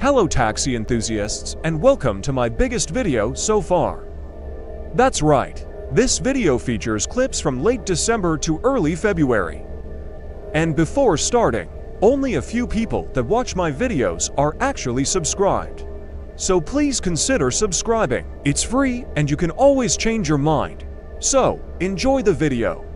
Hello taxi enthusiasts and welcome to my biggest video so far. That's right, this video features clips from late December to early February. And before starting, only a few people that watch my videos are actually subscribed. So please consider subscribing. It's free and you can always change your mind. So, enjoy the video.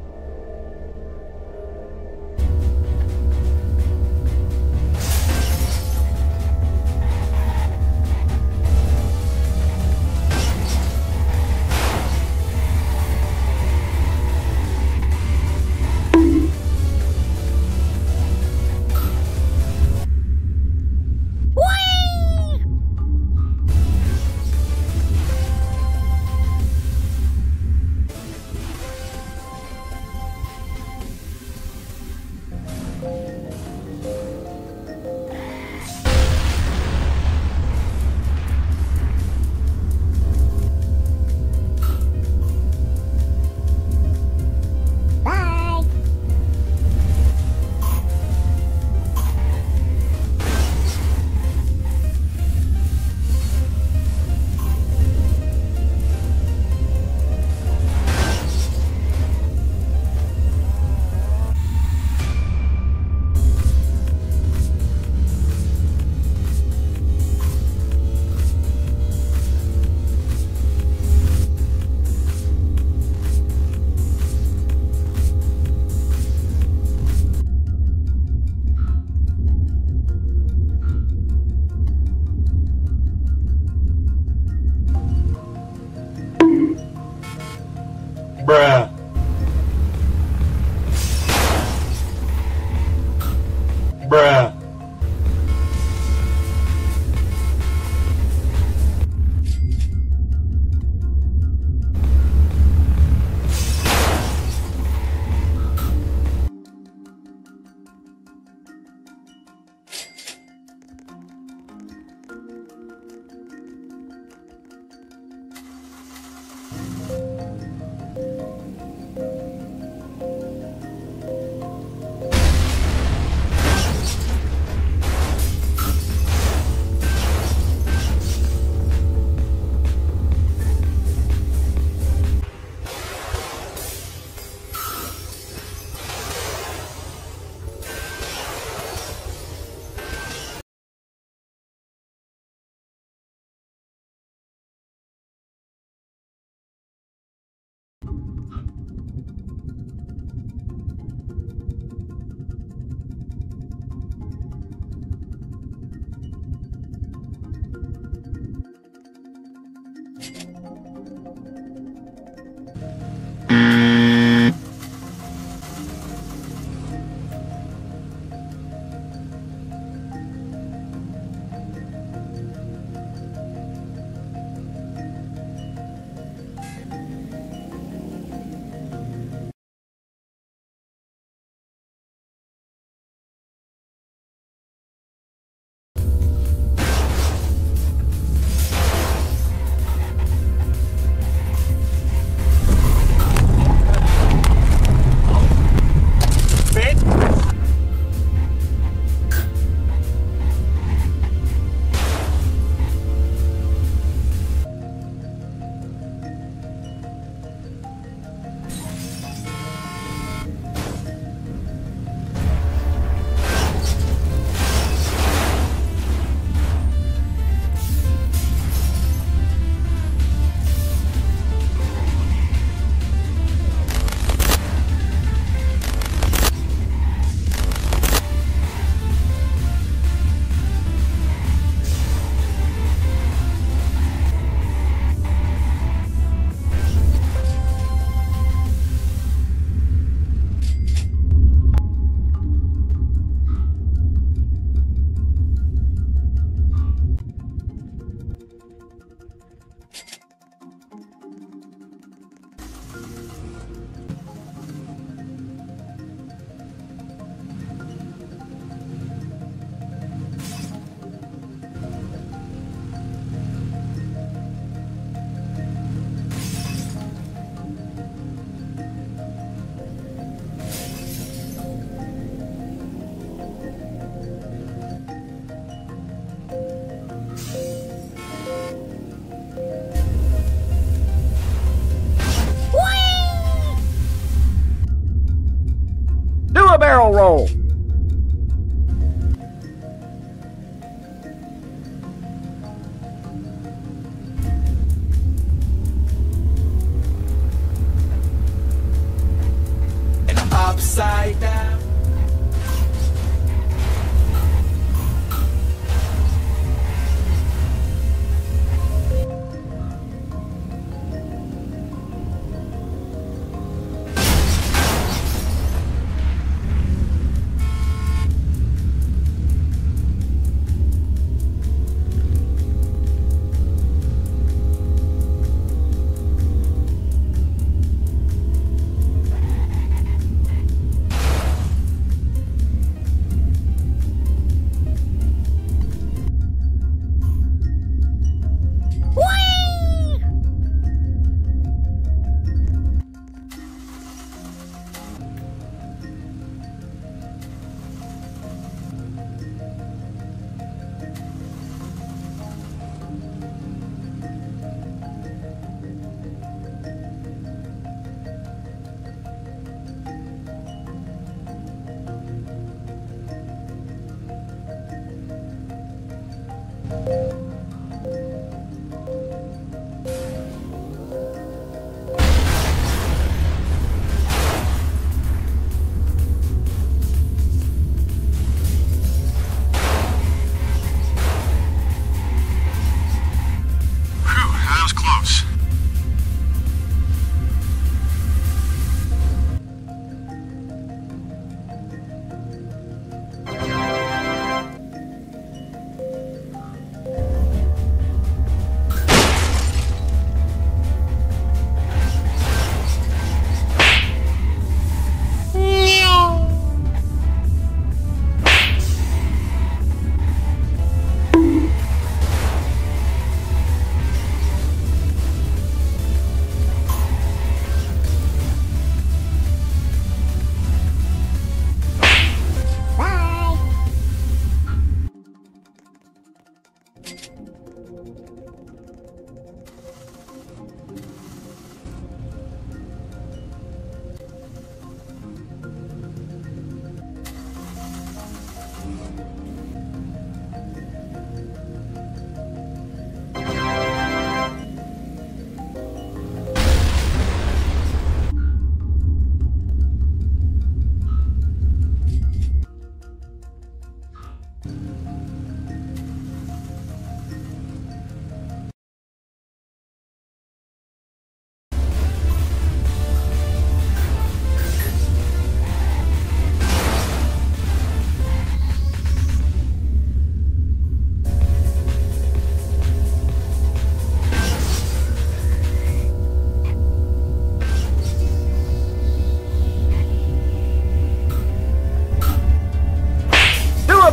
Roll.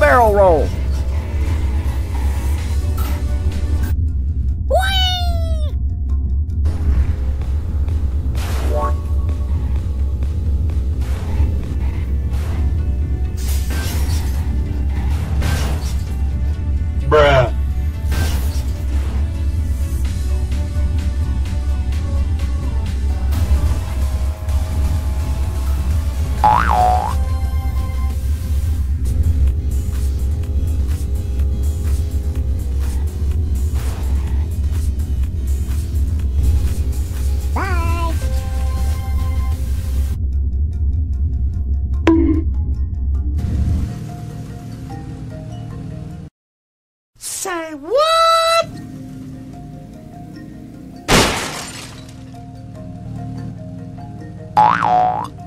Barrel roll. say what? Oh.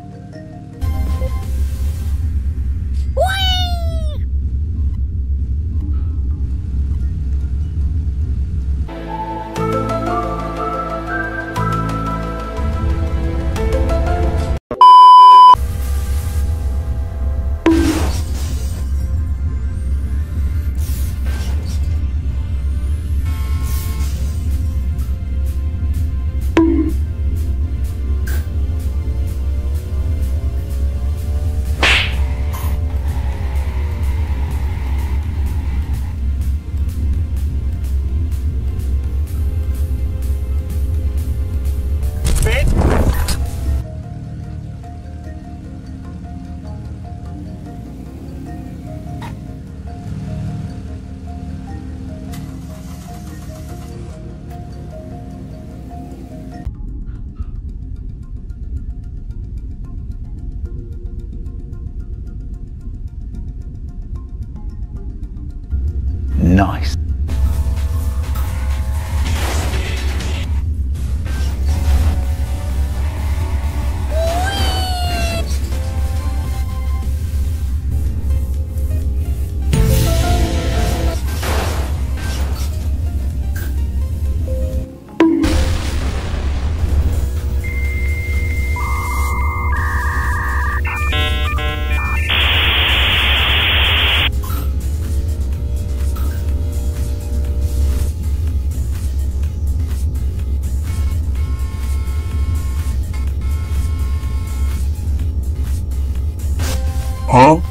Huh?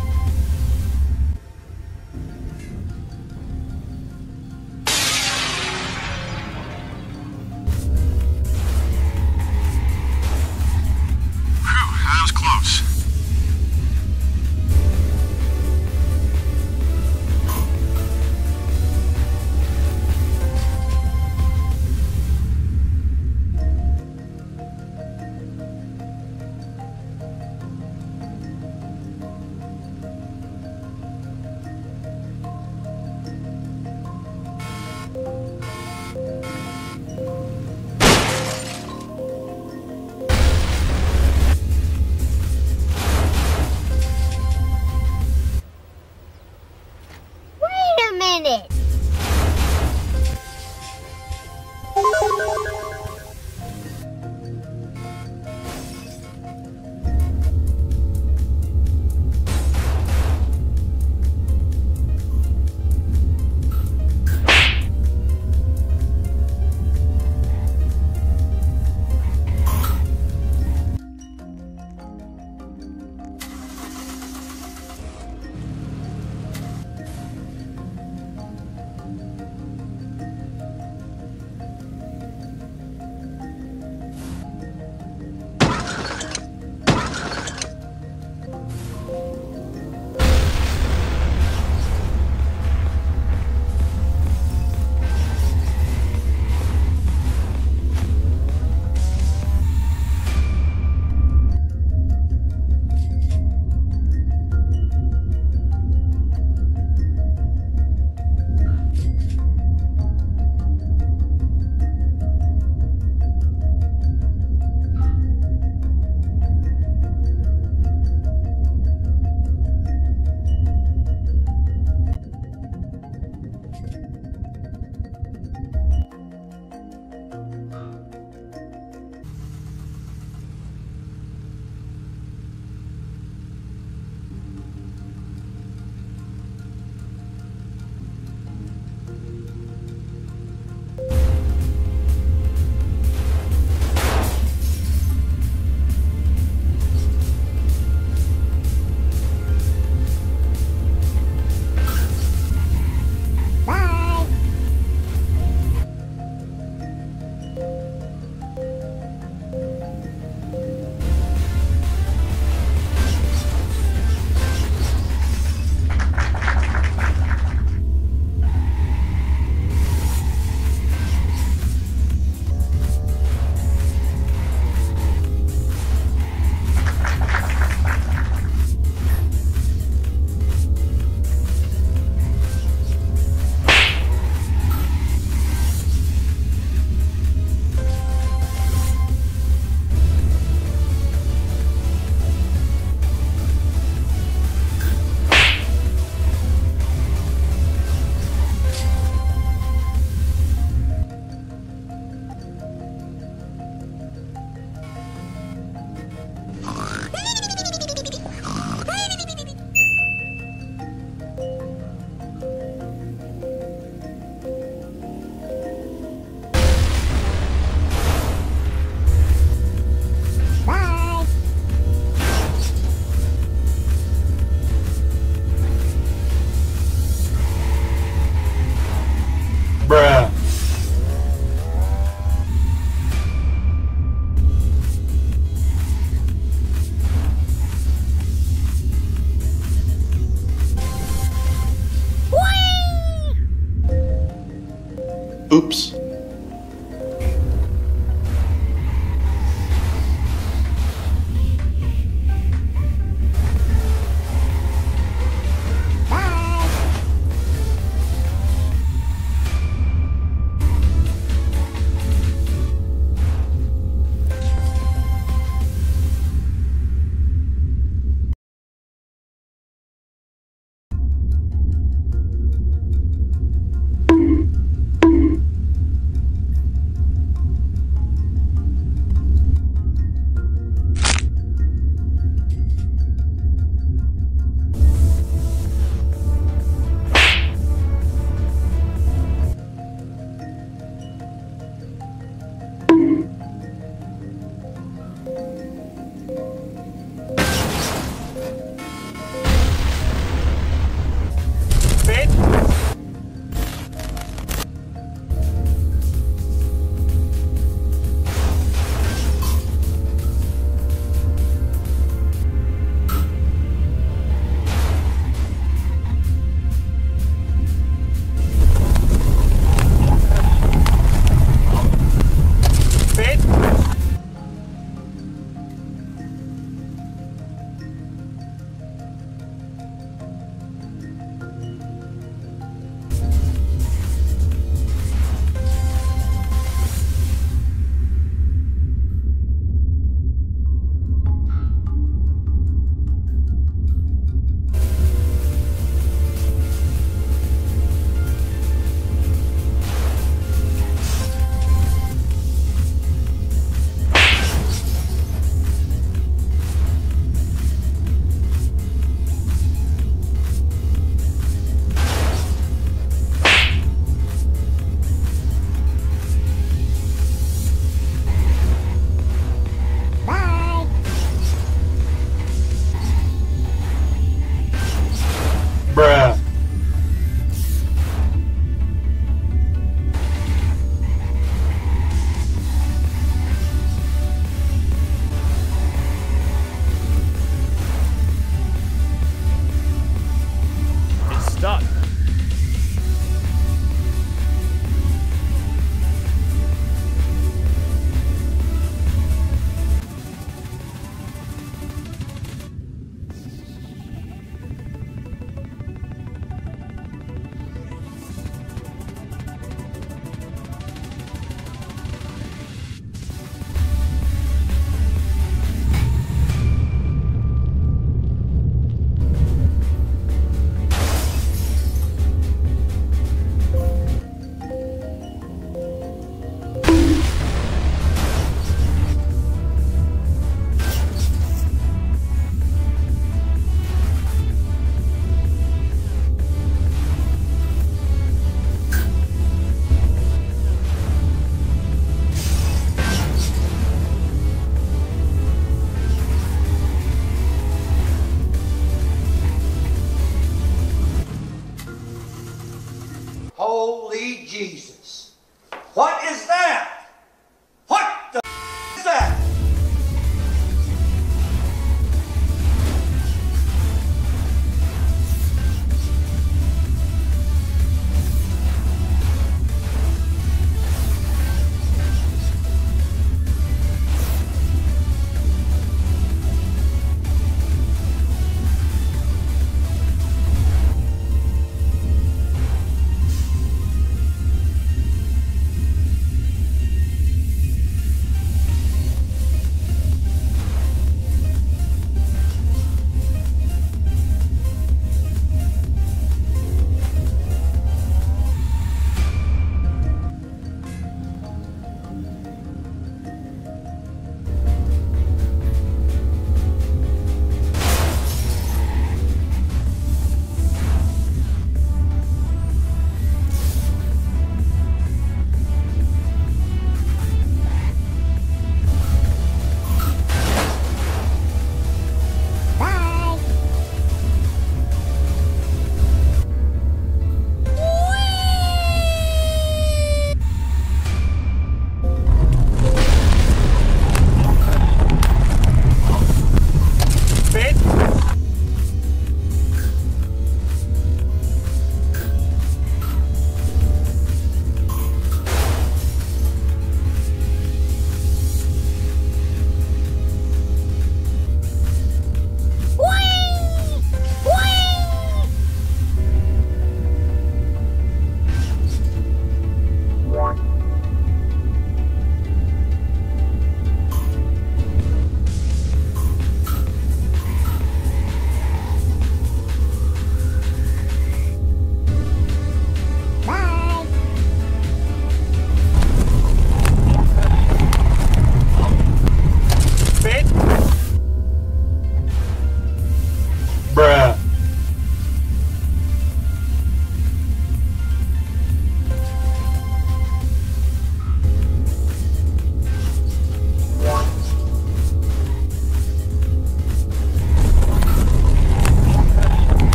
Oops.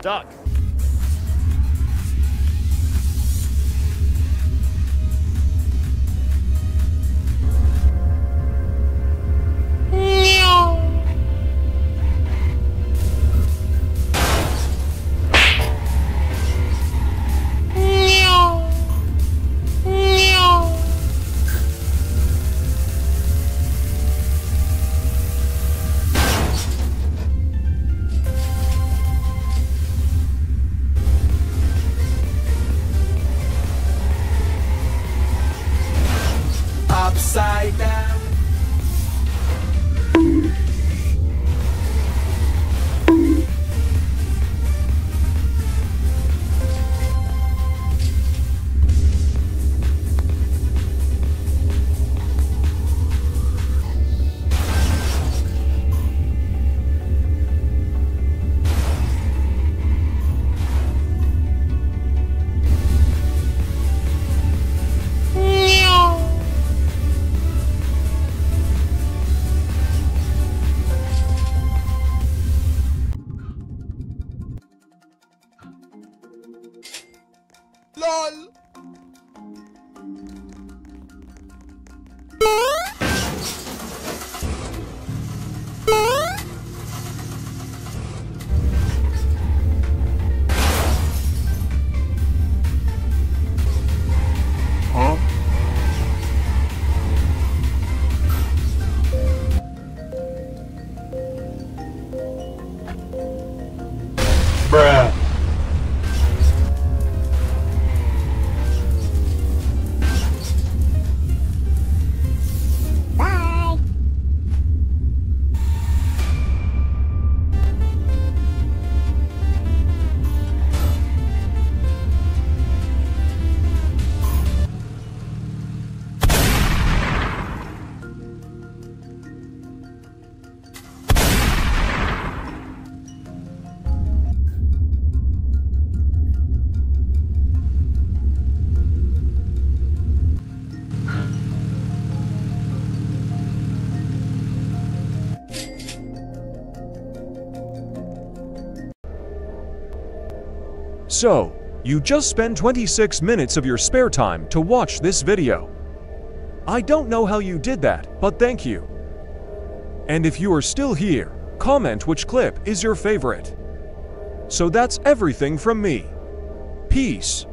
Stuck. So, you just spent 26 minutes of your spare time to watch this video. I don't know how you did that, but thank you. And if you are still here, comment which clip is your favorite. So that's everything from me. Peace.